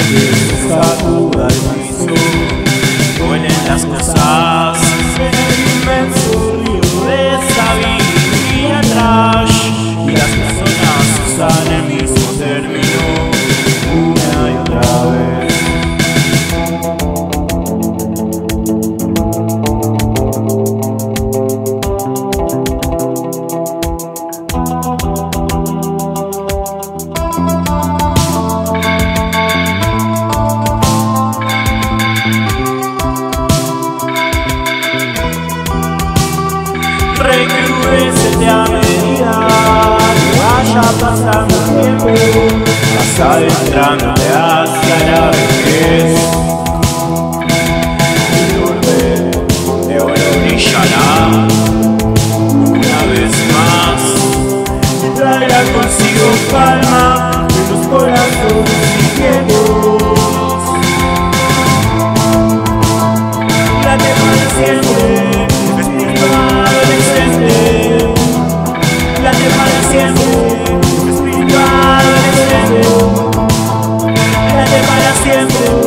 Antes de que se sacuda el piso Duelen siempre que se te vaya pasando el tiempo, vas adentrándote hacia la vejez. Y de oro brillará una vez más, y traerá consigo palma de los corazones. and